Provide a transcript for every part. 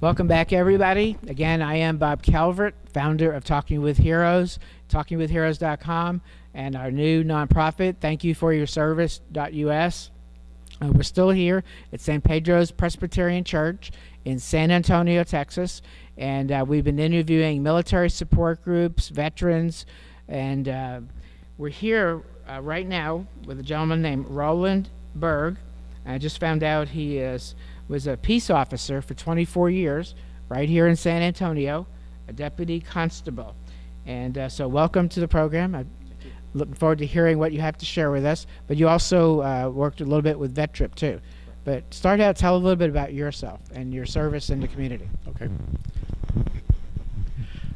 Welcome back, everybody. Again, I am Bob Calvert, founder of Talking with Heroes, talkingwithheroes.com, and our new nonprofit, Thank You for Your Service.us. Uh, we're still here at San Pedro's Presbyterian Church in San Antonio, Texas, and uh, we've been interviewing military support groups, veterans, and uh, we're here uh, right now with a gentleman named Roland Berg. I just found out he is was a peace officer for 24 years right here in San Antonio, a deputy constable. And uh, so, welcome to the program. I'm looking forward to hearing what you have to share with us. But you also uh, worked a little bit with VetTrip too. But start out, tell a little bit about yourself and your service in the community. Okay.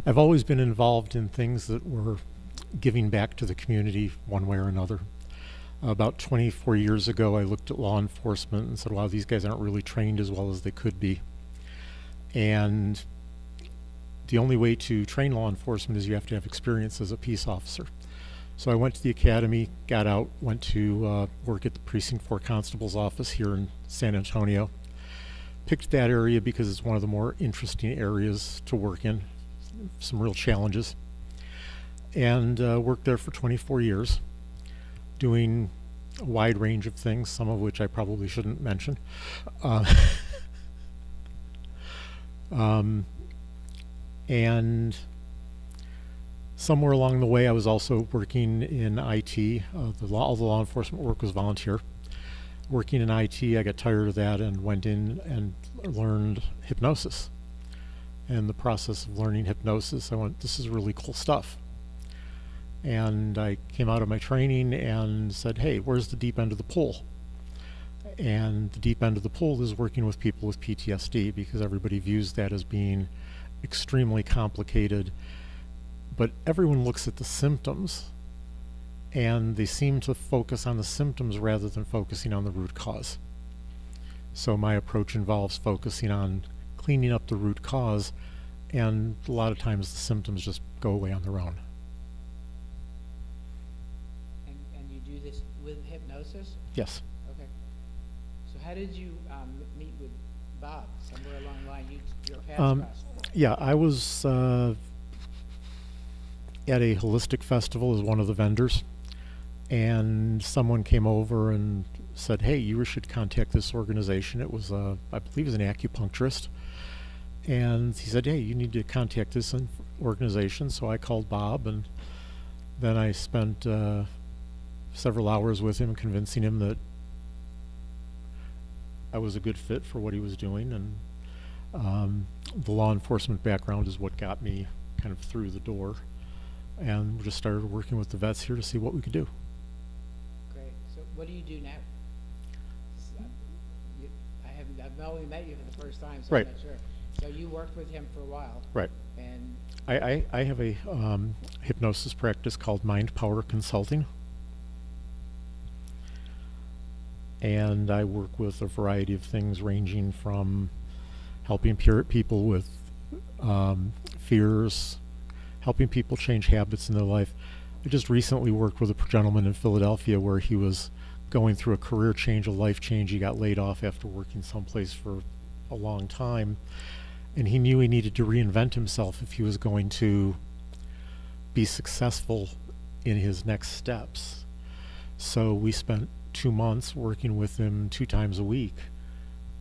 I've always been involved in things that were giving back to the community one way or another. About 24 years ago, I looked at law enforcement and said, wow, these guys aren't really trained as well as they could be. And the only way to train law enforcement is you have to have experience as a peace officer. So I went to the academy, got out, went to uh, work at the Precinct 4 Constable's office here in San Antonio. Picked that area because it's one of the more interesting areas to work in, some real challenges. And uh, worked there for 24 years doing a wide range of things, some of which I probably shouldn't mention. Uh, um, and somewhere along the way, I was also working in IT. Uh, the law, all the law enforcement work was volunteer. Working in IT, I got tired of that and went in and learned hypnosis. And the process of learning hypnosis, I went, this is really cool stuff and I came out of my training and said, hey, where's the deep end of the pool? And the deep end of the pool is working with people with PTSD because everybody views that as being extremely complicated. But everyone looks at the symptoms and they seem to focus on the symptoms rather than focusing on the root cause. So my approach involves focusing on cleaning up the root cause, and a lot of times the symptoms just go away on their own. Yes. Okay. So how did you um, meet with Bob? Somewhere along the line, you, your paths um. Yeah, I was uh, at a holistic festival as one of the vendors, and someone came over and said, "Hey, you should contact this organization." It was, uh, I believe, it was an acupuncturist, and he said, "Hey, you need to contact this organization." So I called Bob, and then I spent. Uh, several hours with him, convincing him that I was a good fit for what he was doing, and um, the law enforcement background is what got me kind of through the door, and we just started working with the vets here to see what we could do. Great. So, what do you do now? I haven't. I've only met you for the first time, so right. I'm not sure. So you worked with him for a while, right? And I, I, I have a um, hypnosis practice called Mind Power Consulting. And I work with a variety of things ranging from helping people with um, fears, helping people change habits in their life. I just recently worked with a gentleman in Philadelphia where he was going through a career change, a life change. He got laid off after working someplace for a long time, and he knew he needed to reinvent himself if he was going to be successful in his next steps. So we spent two months working with him two times a week,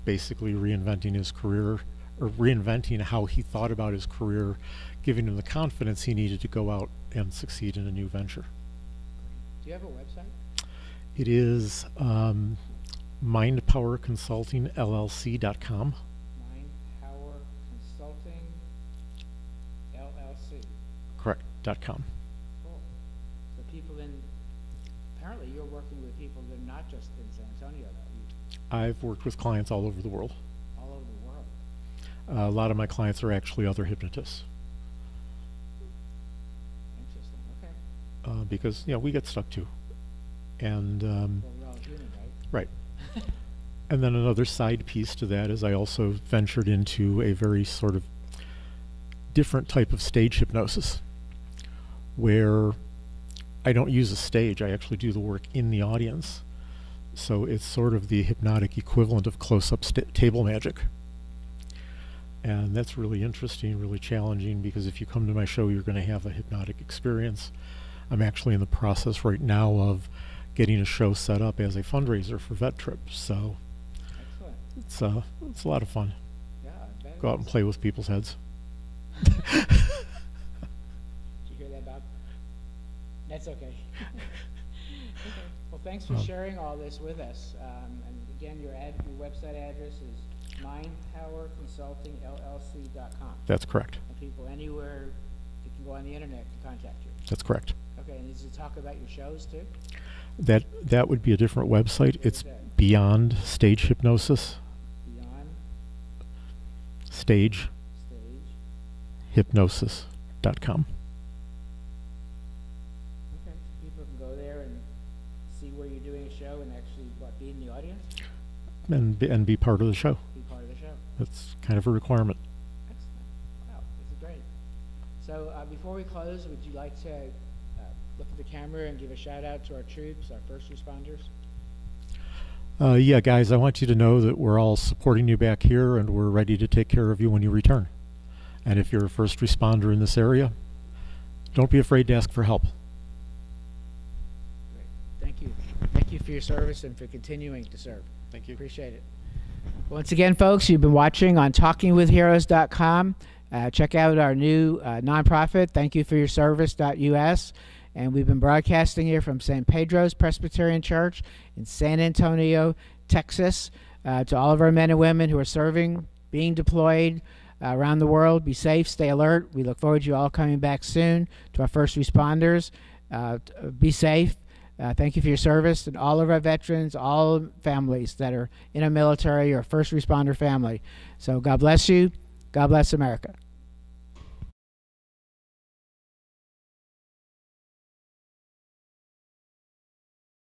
basically reinventing his career or reinventing how he thought about his career, giving him the confidence he needed to go out and succeed in a new venture. Do you have a website? It is um, mindpowerconsultingllc.com. Mindpower Consulting LLC. Correct. Dot com. Cool. So people in apparently you're working with people that are not just in San Antonio. I've worked with clients all over the world. All over the world. Uh, a lot of my clients are actually other hypnotists. Interesting. Okay. Uh, because you know we get stuck too, and um, well, human, right? Right. and then another side piece to that is I also ventured into a very sort of different type of stage hypnosis, where I don't use a stage. I actually do the work in the audience. So it's sort of the hypnotic equivalent of close-up table magic. And that's really interesting, really challenging because if you come to my show, you're going to have a hypnotic experience. I'm actually in the process right now of getting a show set up as a fundraiser for Vet Trip. So Excellent. it's, uh, it's a lot of fun. Yeah. I bet it Go out and play with people's heads. Did you hear that, Bob? That's okay. okay. Well, thanks for Well- sharing all this with us. Um, and again, your ad, your website address is mindpowerconsultingllc.com. That's correct. And people anywhere, you can go on the internet to contact you. That's correct. Okay, and does it talk about your shows too? That that would be a different website. It's Okay. Beyond Stage Hypnosis. Beyond Stage stage. Hypnosis.com. Okay, so people can go there and see where you're doing a show and actually, what, be in the audience? And be, and be part of the show. Be part of the show? That's kind of a requirement. Excellent. Wow, this is great. So uh, before we close, would you like to uh, look at the camera and give a shout out to our troops, our first responders? Uh, yeah, guys, I want you to know that we're all supporting you back here and we're ready to take care of you when you return. And if you're a first responder in this area, don't be afraid to ask for help. Great. Thank you. Thank you for your service and for continuing to serve. Thank you. Appreciate it. Once again, folks, you've been watching on TalkingWithHeroes.com. Uh, check out our new uh, nonprofit, Thank You for Your Service.us. And we've been broadcasting here from San Pedro's Presbyterian Church in San Antonio, Texas. Uh, to all of our men and women who are serving, being deployed uh, around the world, be safe, stay alert. We look forward to you all coming back soon. To our first responders, uh, uh, be safe. Uh, thank you for your service and all of our veterans, all families that are in a military or first responder family. So God bless you. God bless America.